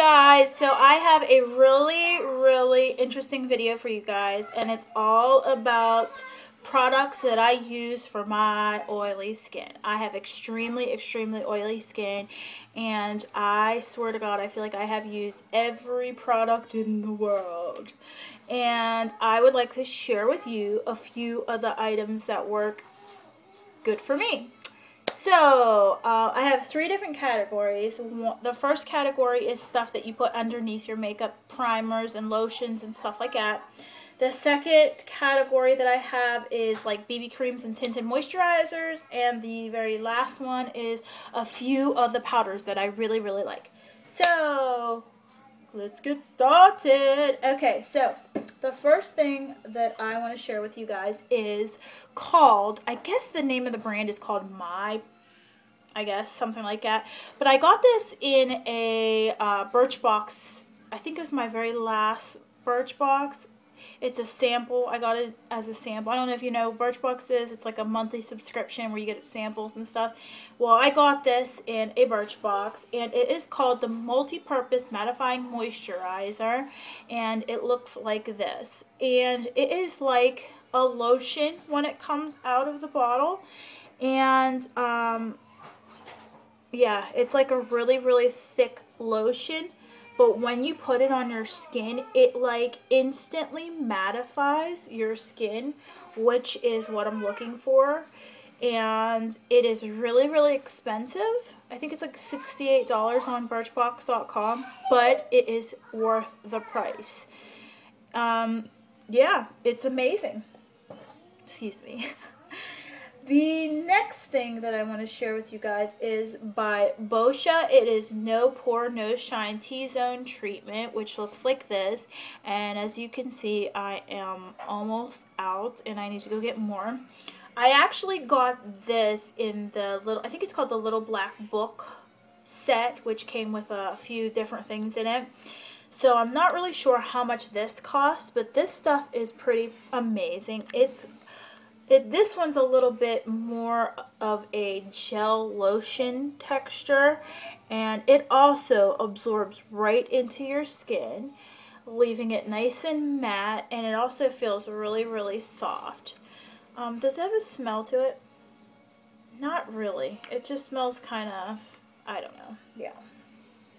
guys, so I have a really, really interesting video for you guys and it's all about products that I use for my oily skin. I have extremely, extremely oily skin and I swear to God, I feel like I have used every product in the world. And I would like to share with you a few of the items that work good for me. So, uh, I have three different categories. The first category is stuff that you put underneath your makeup, primers and lotions and stuff like that. The second category that I have is like BB creams and tinted moisturizers. And the very last one is a few of the powders that I really, really like. So, let's get started. Okay, so the first thing that I want to share with you guys is called, I guess the name of the brand is called My, I guess, something like that. But I got this in a uh, Birchbox, I think it was my very last Birchbox. It's a sample. I got it as a sample. I don't know if you know Birchbox is. It's like a monthly subscription where you get samples and stuff. Well, I got this in a Birchbox, and it is called the Multi-Purpose Mattifying Moisturizer, and it looks like this. And it is like a lotion when it comes out of the bottle, and um, yeah, it's like a really, really thick lotion but when you put it on your skin, it like instantly mattifies your skin, which is what I'm looking for. And it is really, really expensive. I think it's like $68 on Birchbox.com, but it is worth the price. Um, yeah, it's amazing. Excuse me. The next thing that I want to share with you guys is by Boscia. It is No Pore No Shine T-Zone Treatment, which looks like this. And as you can see, I am almost out and I need to go get more. I actually got this in the little, I think it's called the Little Black Book set, which came with a few different things in it. So I'm not really sure how much this costs, but this stuff is pretty amazing. It's it, this one's a little bit more of a gel lotion texture and it also absorbs right into your skin leaving it nice and matte and it also feels really really soft. Um, does it have a smell to it? Not really. It just smells kind of, I don't know, yeah.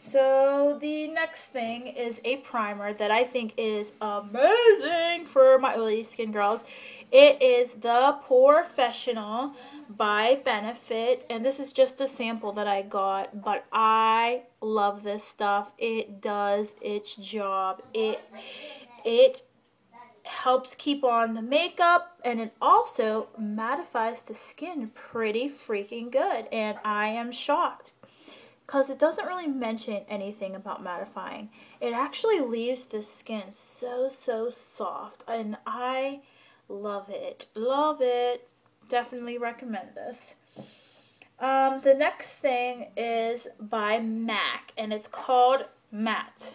So the next thing is a primer that I think is amazing for my oily skin girls. It is the POREfessional by Benefit and this is just a sample that I got but I love this stuff. It does its job. It it helps keep on the makeup and it also mattifies the skin pretty freaking good and I am shocked because it doesn't really mention anything about mattifying. It actually leaves the skin so, so soft, and I love it. Love it. Definitely recommend this. Um, the next thing is by MAC, and it's called Matte.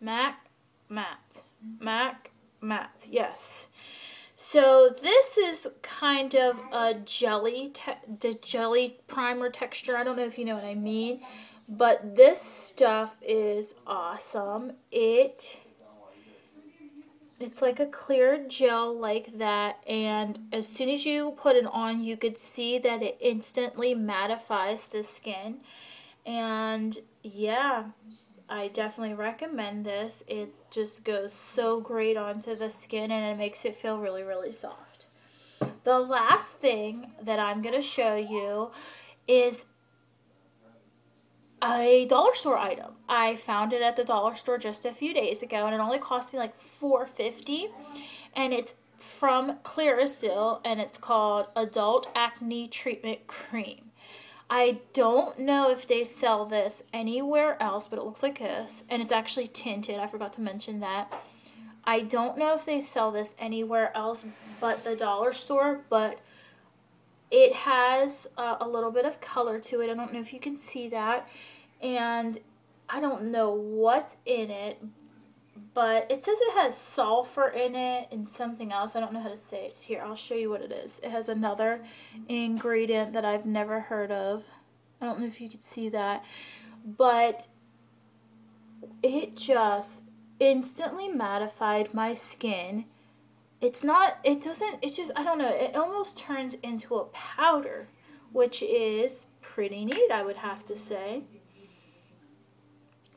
MAC, Matte. MAC, Matte, yes. So this is kind of a jelly, the jelly primer texture. I don't know if you know what I mean, but this stuff is awesome. It it's like a clear gel like that and as soon as you put it on you could see that it instantly mattifies the skin and yeah I definitely recommend this. It just goes so great onto the skin and it makes it feel really, really soft. The last thing that I'm going to show you is a dollar store item. I found it at the dollar store just a few days ago and it only cost me like $4.50 and it's from Clearasil and it's called Adult Acne Treatment Cream. I don't know if they sell this anywhere else, but it looks like this. And it's actually tinted. I forgot to mention that. I don't know if they sell this anywhere else but the dollar store, but it has uh, a little bit of color to it. I don't know if you can see that. And I don't know what's in it, but it says it has sulfur in it and something else. I don't know how to say it. Here, I'll show you what it is. It has another ingredient that I've never heard of. I don't know if you could see that, but it just instantly mattified my skin. It's not, it doesn't, it's just, I don't know, it almost turns into a powder, which is pretty neat, I would have to say.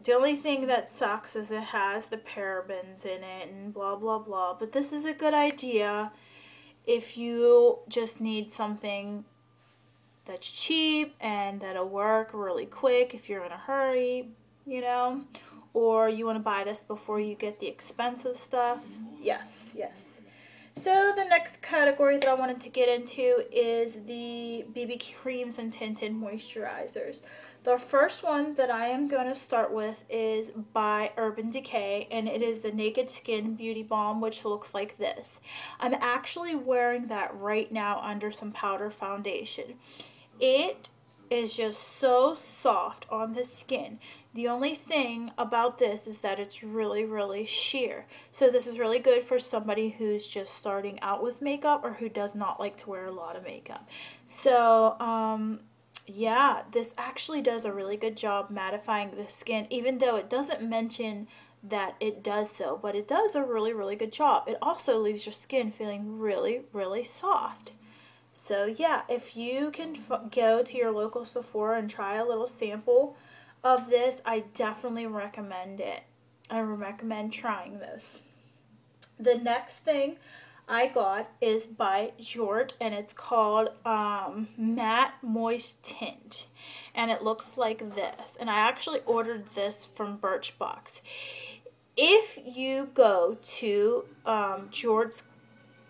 The only thing that sucks is it has the parabens in it and blah, blah, blah. But this is a good idea if you just need something that's cheap and that'll work really quick if you're in a hurry, you know, or you want to buy this before you get the expensive stuff. Yes, yes. So the next category that I wanted to get into is the BB creams and tinted moisturizers. The first one that I am going to start with is by Urban Decay and it is the Naked Skin Beauty Balm which looks like this. I'm actually wearing that right now under some powder foundation. It is just so soft on the skin. The only thing about this is that it's really, really sheer. So this is really good for somebody who's just starting out with makeup or who does not like to wear a lot of makeup. So, um, yeah, this actually does a really good job mattifying the skin, even though it doesn't mention that it does so, but it does a really, really good job. It also leaves your skin feeling really, really soft. So yeah, if you can go to your local Sephora and try a little sample of this, I definitely recommend it. I recommend trying this. The next thing I got is by Jort and it's called um, Matte Moist Tint and it looks like this and I actually ordered this from Birchbox. If you go to um, Jort's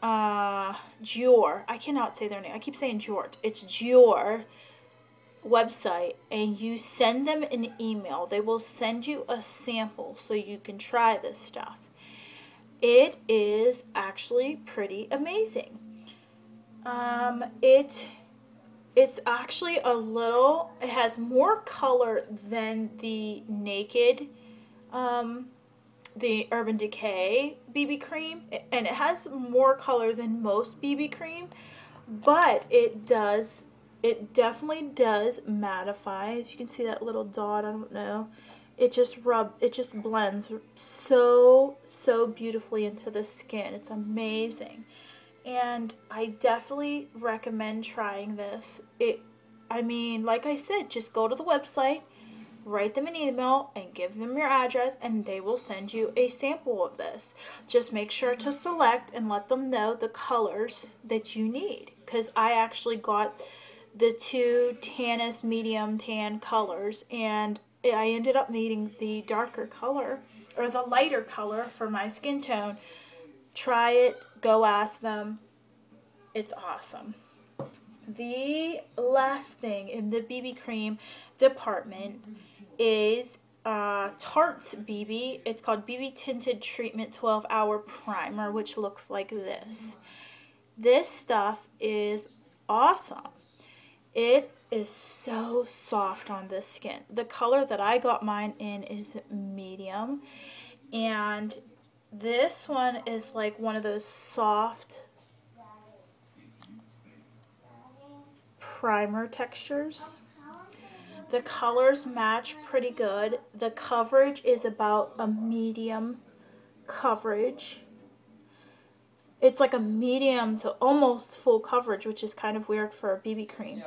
uh, Dior. I cannot say their name. I keep saying Jort. It's Dior website and you send them an email. They will send you a sample so you can try this stuff. It is actually pretty amazing. Um, it it's actually a little it has more color than the naked um, the Urban Decay BB cream and it has more color than most BB cream but it does it definitely does mattify. As you can see that little dot I don't know. It just rub it just blends so so beautifully into the skin. It's amazing and I definitely recommend trying this it I mean like I said just go to the website write them an email and give them your address and they will send you a sample of this. Just make sure to select and let them know the colors that you need because I actually got the two Tanis medium tan colors and I ended up needing the darker color or the lighter color for my skin tone. Try it, go ask them. It's awesome. The last thing in the BB cream department is uh, Tarte's BB. It's called BB Tinted Treatment 12 Hour Primer, which looks like this. This stuff is awesome. It is so soft on the skin. The color that I got mine in is medium. And this one is like one of those soft primer textures. The colors match pretty good. The coverage is about a medium coverage. It's like a medium to almost full coverage, which is kind of weird for a BB cream.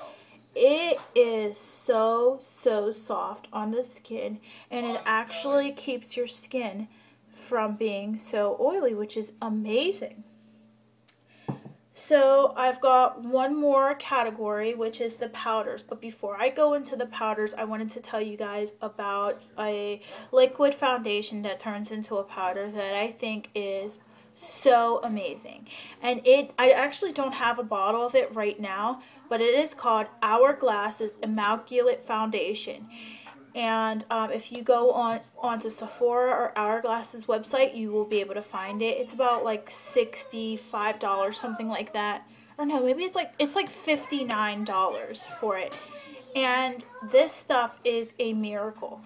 It is so, so soft on the skin, and it actually keeps your skin from being so oily, which is amazing. So I've got one more category, which is the powders. But before I go into the powders, I wanted to tell you guys about a liquid foundation that turns into a powder that I think is so amazing. And it, I actually don't have a bottle of it right now, but it is called Hourglass's Immaculate Foundation. And um, if you go on onto Sephora or Hourglass's website, you will be able to find it. It's about like sixty-five dollars, something like that. Or no, maybe it's like it's like fifty-nine dollars for it. And this stuff is a miracle.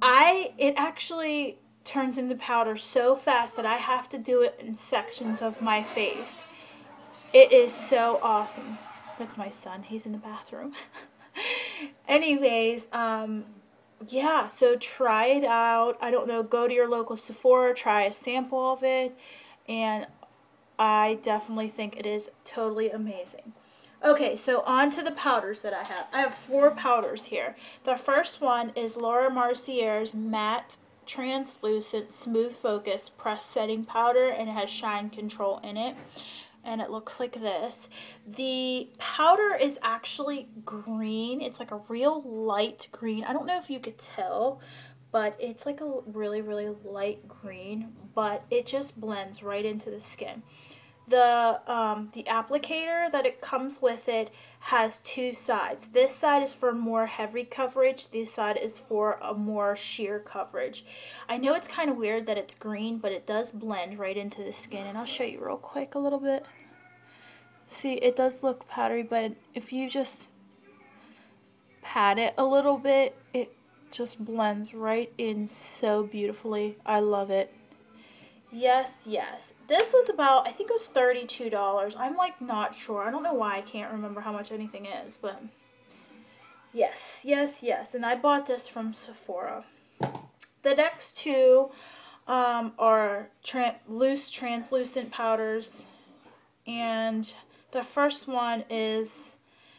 I it actually turns into powder so fast that I have to do it in sections of my face. It is so awesome. That's my son. He's in the bathroom. Anyways, um, yeah, so try it out. I don't know, go to your local Sephora, try a sample of it, and I definitely think it is totally amazing. Okay, so on to the powders that I have. I have four powders here. The first one is Laura Mercier's Matte Translucent Smooth Focus Press Setting Powder, and it has shine control in it. And it looks like this. The powder is actually green. It's like a real light green. I don't know if you could tell, but it's like a really, really light green, but it just blends right into the skin the um, the applicator that it comes with it has two sides. This side is for more heavy coverage. This side is for a more sheer coverage. I know it's kind of weird that it's green, but it does blend right into the skin. And I'll show you real quick a little bit. See, it does look powdery, but if you just pat it a little bit, it just blends right in so beautifully. I love it. Yes, yes. This was about, I think it was $32. I'm like not sure. I don't know why I can't remember how much anything is, but yes, yes, yes. And I bought this from Sephora. The next two um, are tra loose translucent powders. And the first one is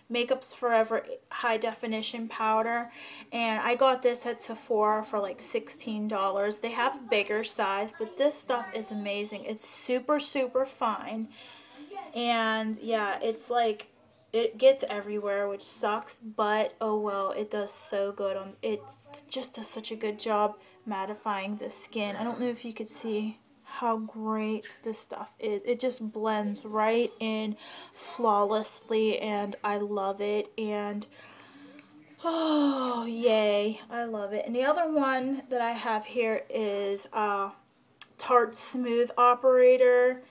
Makeup's Forever High Definition Powder. And I got this at Sephora for like $16. They have bigger size, but this stuff is amazing. It's super, super fine. And yeah, it's like, it gets everywhere, which sucks, but oh well, it does so good. on It just does such a good job mattifying the skin. I don't know if you could see how great this stuff is. It just blends right in flawlessly and I love it and oh yay I love it. And the other one that I have here is uh, Tarte Smooth Operator.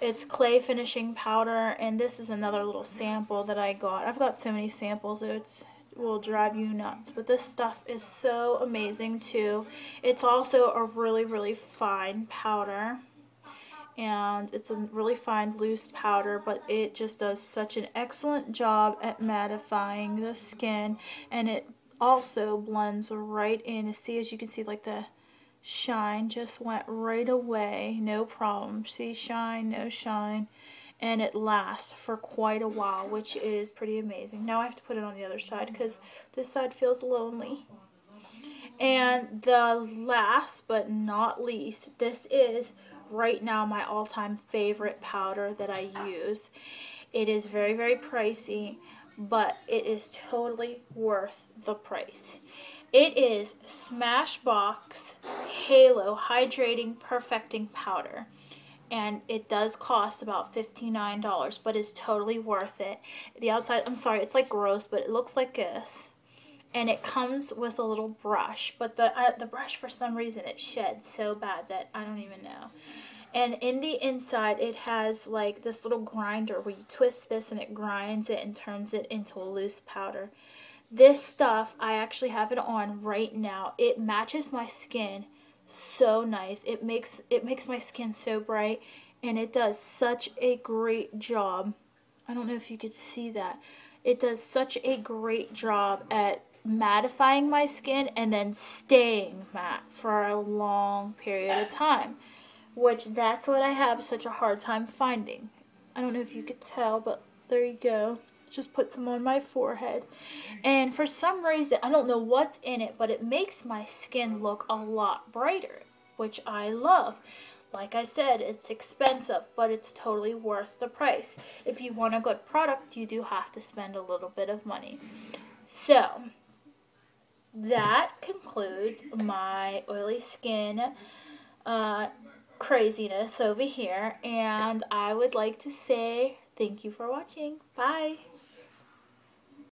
It's clay finishing powder and this is another little sample that I got. I've got so many samples it's will drive you nuts. But this stuff is so amazing too. It's also a really, really fine powder. And it's a really fine loose powder, but it just does such an excellent job at mattifying the skin. And it also blends right in. See, as you can see, like the shine just went right away. No problem. See, shine, no shine and it lasts for quite a while, which is pretty amazing. Now I have to put it on the other side because this side feels lonely. And the last but not least, this is right now my all-time favorite powder that I use. It is very, very pricey, but it is totally worth the price. It is Smashbox Halo Hydrating Perfecting Powder and it does cost about $59 but it's totally worth it. The outside I'm sorry it's like gross but it looks like this. And it comes with a little brush but the uh, the brush for some reason it sheds so bad that I don't even know. And in the inside it has like this little grinder where you twist this and it grinds it and turns it into a loose powder. This stuff I actually have it on right now. It matches my skin so nice. It makes it makes my skin so bright and it does such a great job. I don't know if you could see that. It does such a great job at mattifying my skin and then staying matte for a long period of time. Which that's what I have such a hard time finding. I don't know if you could tell, but there you go just put some on my forehead. And for some reason, I don't know what's in it, but it makes my skin look a lot brighter, which I love. Like I said, it's expensive, but it's totally worth the price. If you want a good product, you do have to spend a little bit of money. So, that concludes my oily skin uh, craziness over here. And I would like to say thank you for watching. Bye.